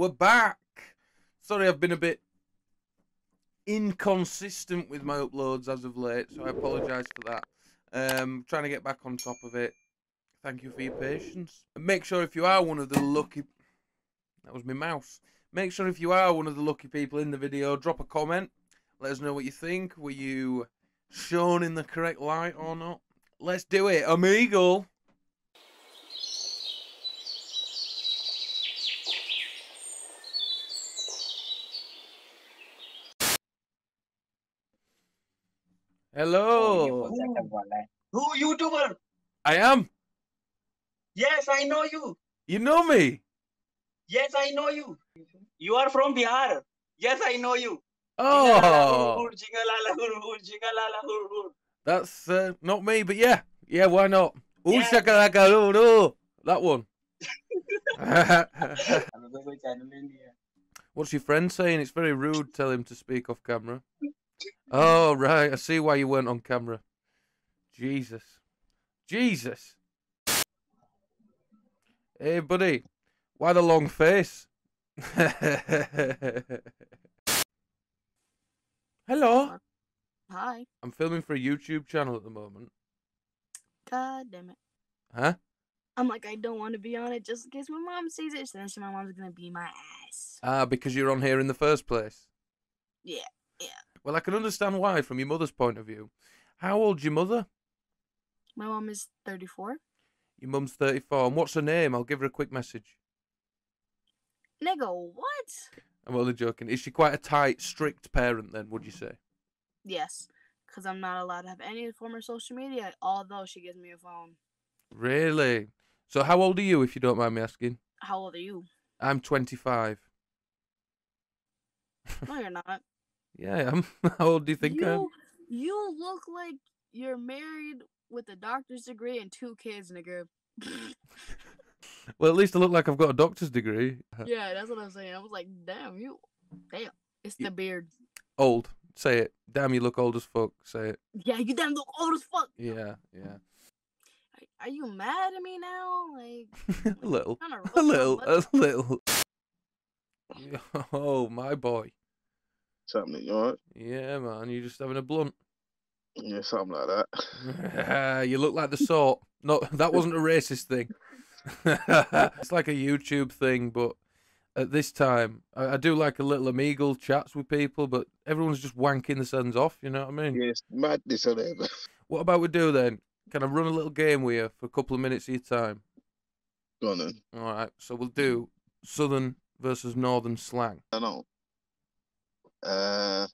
we're back. Sorry, I've been a bit inconsistent with my uploads as of late, so I apologise for that. Um, trying to get back on top of it. Thank you for your patience. And make sure if you are one of the lucky, that was my mouse. Make sure if you are one of the lucky people in the video, drop a comment. Let us know what you think. Were you shown in the correct light or not? Let's do it, amigo. Hello. Who YouTuber? I am. Yes, I know you. You know me? Yes, I know you. You are from Bihar. Yes, I know you. Oh. That's uh, not me, but yeah. Yeah, why not? Yeah. That one. What's your friend saying? It's very rude. Tell him to speak off camera. Oh, right. I see why you weren't on camera. Jesus. Jesus. Hey, buddy. Why the long face? Hello. Hi. I'm filming for a YouTube channel at the moment. God damn it. Huh? I'm like, I don't want to be on it just in case my mom sees it. So then my mom's gonna be my ass. Ah, because you're on here in the first place. Yeah, yeah. Well, I can understand why from your mother's point of view. How old's your mother? My mom is 34. Your mum's 34. And what's her name? I'll give her a quick message. Nigga, what? I'm only joking. Is she quite a tight, strict parent then, would you say? Yes, because I'm not allowed to have any form of social media, although she gives me a phone. Really? So how old are you, if you don't mind me asking? How old are you? I'm 25. No, you're not. Yeah, I am. how old do you think I am? you, you look like you're married with a doctor's degree and two kids, nigga. Well, at least I look like I've got a doctor's degree. Uh, yeah, that's what I'm saying. I was like, damn, you. Damn. It's the beard. Old. Say it. Damn, you look old as fuck. Say it. Yeah, you damn look old as fuck. Yeah, yeah. Are you mad at me now? Like, a little. A little. A little. Oh, my boy. Something, you alright? Yeah, man. you're just having a blunt. Yeah, something like that. you look like the sort. No, that wasn't a racist thing. it's like a YouTube thing, but at this time, I, I do like a little Omegle chats with people, but everyone's just wanking the sends off. You know what I mean? Yeah, madness on there. What about we do then? Can I run a little game with you for a couple of minutes of your time? Go on then. All right. So we'll do Southern versus Northern slang. I know. Uh,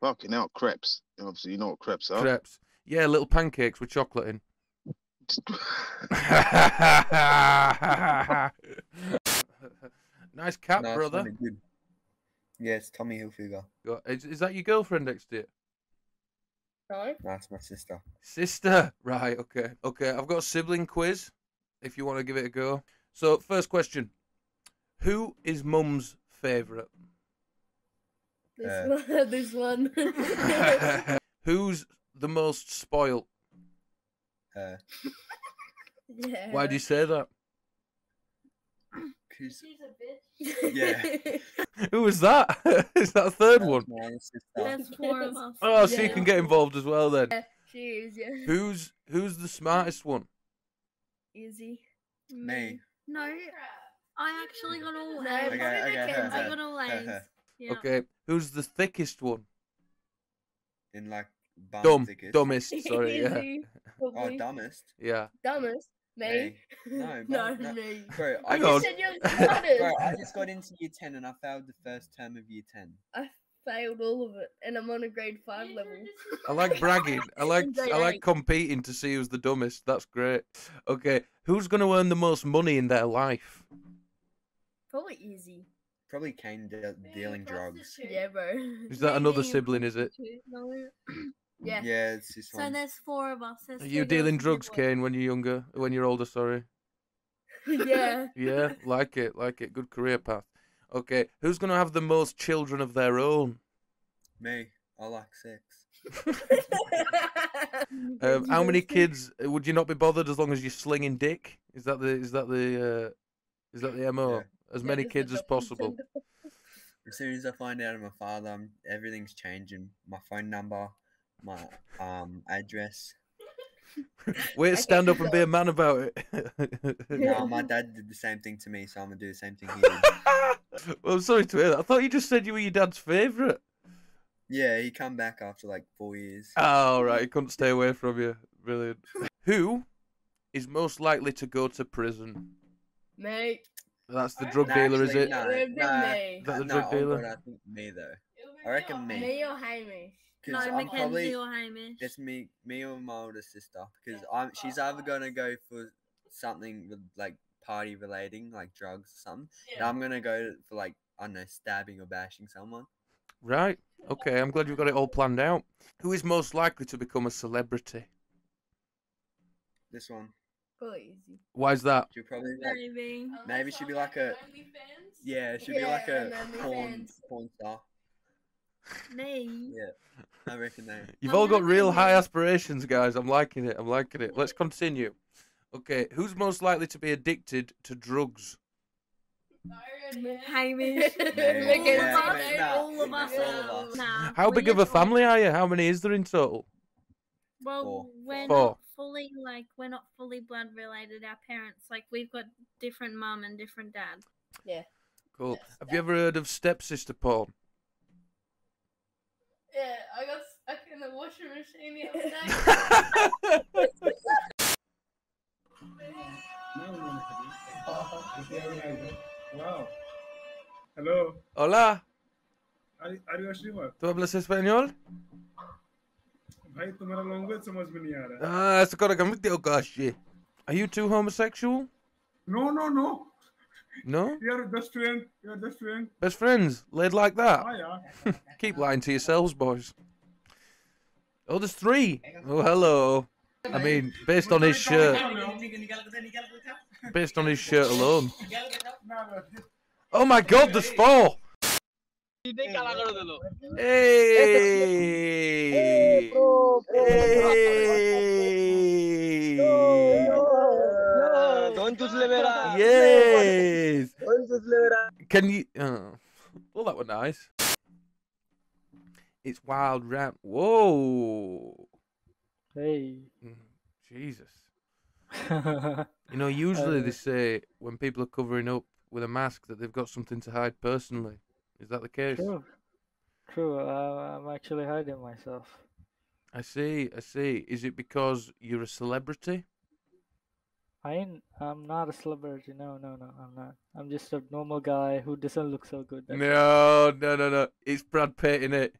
fucking hell, crepes. Obviously, you know what crepes are. Crepes. Yeah, little pancakes with chocolate in. nice cap, No, brother. really good. Yes, Tommy Hilfiger. Got- Is, is that your girlfriend next to you? No. That's my sister. Sister. Right, okay. Okay, I've got a sibling quiz if you want to give it a go. So, first question Who is mum's favourite? This Uh, one. This one. Who's the most spoilt? Uh, yeah. Why do you say that? She's a bitch. Yeah. Who was that? is that a third that's one? my sister. There's four of us. Oh, so you Yeah. can get involved as well then. She is, yeah. Who's who's the smartest one? Easy. Me. No, I actually got all No, A's. probably Okay, okay, I her, got all her, A's. Her. Yeah. Okay, who's the thickest one? In like bum Dumb, tickets. dumbest. Sorry, yeah, Oh, probably. dumbest. yeah. Dumbest. Me. Me. No, no, but- no. me. Bro, I I Hang just on. said you're the. Bro, I just got into year 10 and I failed the first term of year 10. I failed all of it, and I'm on a grade five level. I like bragging. I like I like competing to see who's the dumbest. That's great. Okay, who's gonna earn the most money in their life? Probably easy. Probably Kane de- dealing drugs. Yeah, bro. Is that another sibling? Is it? Yeah. Yeah, it's this So one. there's four of us. There's Are two you girls dealing and two drugs, boys. Kane, when you're younger? When you're older, sorry. yeah. Yeah, like it, like it. Good career path. Okay, who's gonna have the most children of their own? Me. I like sex. Um, how many kids uh, would you not be bothered as long as you're slinging dick? Is that the is that the uh, is that the mo? As many kids as possible. As soon as I find out I'm a father, I'm, everything's changing. My phone number, my um address. Wait, I stand up and be a man about it. No, my dad did the same thing to me, so I'm gonna do the same thing he did. well, I'm sorry to hear that. I thought you just said you were your dad's favourite. yeah, he come back after like four years. Oh, right. He couldn't stay away from you. Brilliant. Who is most likely to go to prison? Mate. That's the drug Nah, dealer, is it? No, It'd nah, that the drug oh dealer? God, I think me though. I reckon me. Me or Hamish? No, I'm Mackenzie probably or Hamish. it's me, me or my older sister. Because I'm she's either gonna go for something with like party relating, like drugs or something. And I'm gonna go for like I don't know, stabbing or bashing someone. Right. Okay, I'm glad you've got it all planned out. Who is most likely to become a celebrity? This one, Oh, easy. Why is that? she'll probably like Maybe. Oh, maybe she'll be like a yeah, she'll be Yeah, like a and then porn OnlyFans. porn star. Me. Yeah, I reckon that. You've I'm all got gonna real go high with- aspirations, guys. I'm liking it. I'm liking it. Let's continue. Okay, who's most likely to be addicted to drugs? Hamish. Mackenzie. Yeah, Mackenzie. all of us. all of us. Nah, How we big of a are family are you? How many is there in total? Well, Four. we're Four. not fully like we're not fully blood related. Our parents, like we've got different mum and different dad. Yeah. Cool. Have you ever heard of stepsister porn? Yeah, I got stuck in the washing machine the other day. Wow. Hello. Hola, Are, are you a streamer? ¿tú hablas español? भाई तुम्हारा language समझ में नहीं आ रहा Ah, essa cara que me deu gashi. Are you two homosexual? No, no, no. No? You're best friend. You're best friend. Best friends? Laid like that? Ah, yeah. Keep lying to yourselves, boys. Oh, there's three. Oh, hello. I mean, based on his shirt, based on his shirt alone. Oh my God, there's four. Hey! Hey! Yes! Can you? Oh. Well, that was nice. It's wild rap. Whoa! Hey. Mm, Jesus. You know, usually Uh, they say when people are covering up with a mask that they've got something to hide personally. Is that the case? True. True. Uh, I'm actually hiding myself. I see. I see. Is it because you're a celebrity? I ain't, I'm not a celebrity. No, no, no. I'm not. I'm just a normal guy who doesn't look so good. No, no, no, no. It's Brad Pitt in it.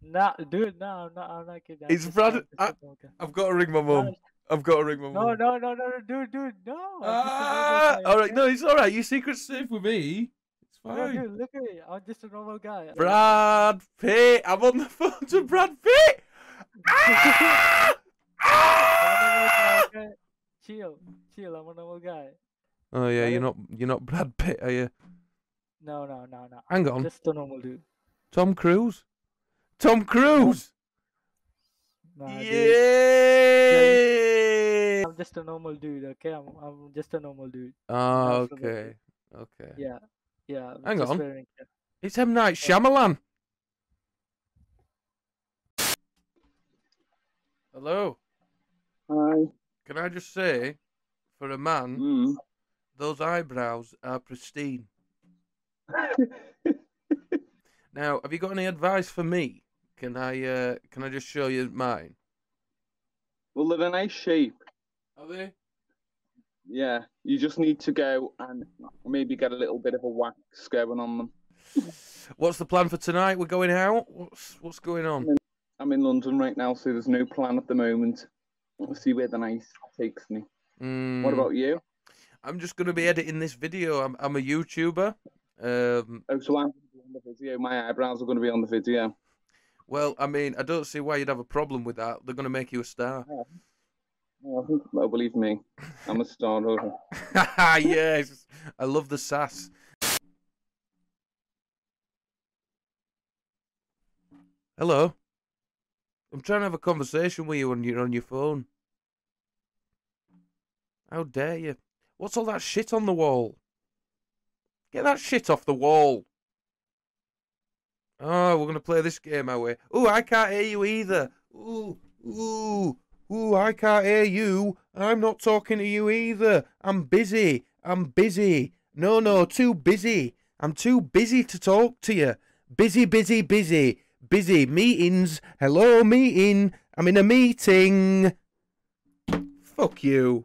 Nah, dude. No, I'm not. I'm not kidding. I'm It's Brad- I'm just a I-. I've got to ring my mum. I've got to ring my No, mum. no, no, no, no, dude, dude, no. Ah, all right. No, it's all right. Your secret's safe with me. Dude, look at me. I'm just a normal guy. Brad Pitt. I'm on the phone to Brad Pitt. Ah! I'm a normal Ah! Chill, chill. I'm a normal guy. Oh yeah, you're not you're not Brad Pitt, are you? No, no, no, no. Hang on, Just a normal dude. Tom Cruise. Tom Cruise. Nah. Yeah. I'm just a normal dude, okay? I'm I'm just a normal dude. Oh, okay, okay. Yeah, yeah. Hang on. wearing cap. It's M Night Shyamalan. Hello. Hi. Can I just say, for a man, Mm. those eyebrows are pristine. Now, have you got any advice for me? Can I uh can I just show you mine? well, they're in nice shape. Are they? Yeah, you just need to go and maybe get a little bit of a wax going on them. What's the plan for tonight? We're going out. What's what's going on? I'm in London right now, so there's no plan at the moment. We'll see where the night takes me. What Mm, about you? I'm just gonna be editing this video. I'm I'm a YouTuber. Um, Oh, so I'm going to be on the video. My eyebrows are going to be on the video. well, I mean, I don't see why you'd have a problem with that. They're gonna make you a star. Oh, well, believe me, I'm a star. yes, I love the sass. Hello. I'm trying to have a conversation with you when you're on your phone. How dare you? What's all that shit on the wall? Get that shit off the wall. Oh, we're gonna play this game, are we? Oh, I can't hear you either. Ooh, ooh, ooh, I can't hear you. I'm not talking to you either. I'm busy. I'm busy. No, no, too busy. I'm too busy to talk to you. Busy, busy, busy. Busy. Meetings. Hello, meeting. I'm in a meeting. Fuck you.